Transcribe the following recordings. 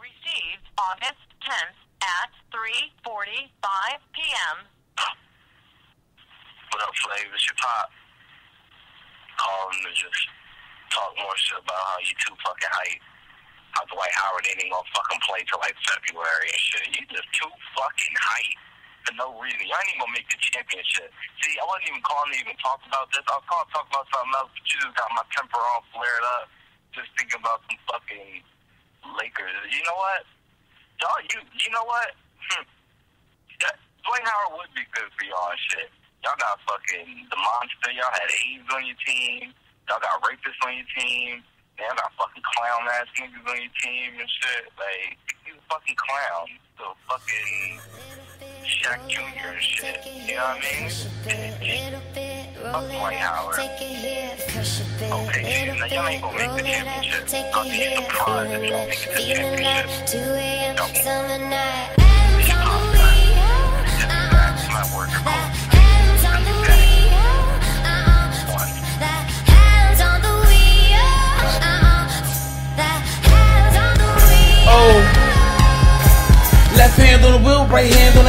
Received August 10th at 3.45 p.m. What up, Flav? It's your pop. Calling to just talk more shit about how you too fucking hype. How Dwight Howard ain't even gonna fucking play till like February and shit. You just too fucking hype for no reason. Y'all ain't even gonna make the championship. See, I wasn't even calling to even talk about this. I was calling to talk about something else, but you just got my temper all flared up just thinking about some fucking Lakers. You know what? Y'all, you you know what? Hmm. Yeah, Dwight Howard would be good for y'all shit. Y'all got fucking the monster. Y'all had AIDS on your team. Y'all got rapists on your team. Y'all got fucking clown ass niggas on your team and shit. Like, a fucking clown. The fucking Shaq Jr. and shit. You know what I mean? Fuck Dwight Howard. Okay, shit. Now y'all ain't gonna make the championship. I'll be surprised if y'all make it to the championship. Don't. It's not working. Oh. Left hand on the wheel, right hand on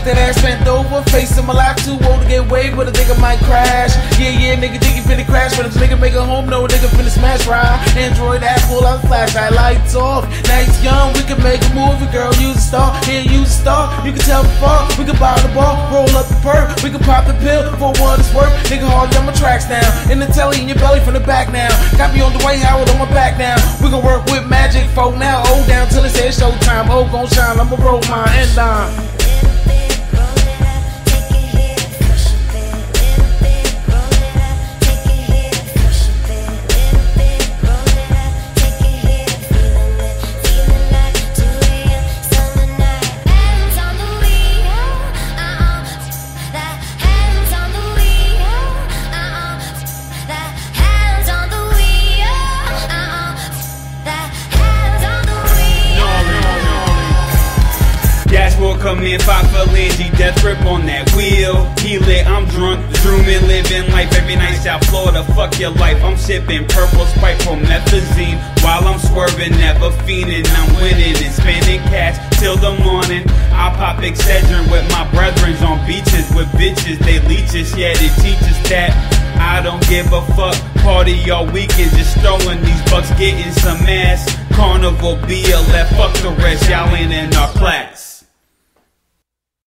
with that ass bent over. Face in my lap, too old to get waved, but a nigga might crash. Yeah, yeah, nigga think you finna crash, but if nigga make a home, no nigga finna smash ride. Android, Apple, I'm flashlight, lights off. Nights young, we can make a movie, girl, use a star. Here, use a star, you can tell the far. We can buy the ball, roll up the perk, we can pop the pill for what it's worth. Nigga, hard on my tracks now. In the telly, in your belly from the back now. Got me on the Dwight Howard on my back now. We gon' work with magic folk now. Oh, down till it says showtime. Oh, gon' shine, I'ma roll mine and dime. Dashboard come in, five for death grip on that wheel. He lit, I'm drunk, zooming, living life every night. South Florida, fuck your life. I'm sipping purple sprite promethazine while I'm swerving, never fiending. I'm winning and spending cash till the morning. I pop Excedrin with my brethrens on beaches with bitches. They leeches, yeah, they teach us that. I don't give a fuck. Party all weekend, just throwing these bucks, getting some ass. Carnival BLF, fuck the rest, y'all ain't in our class.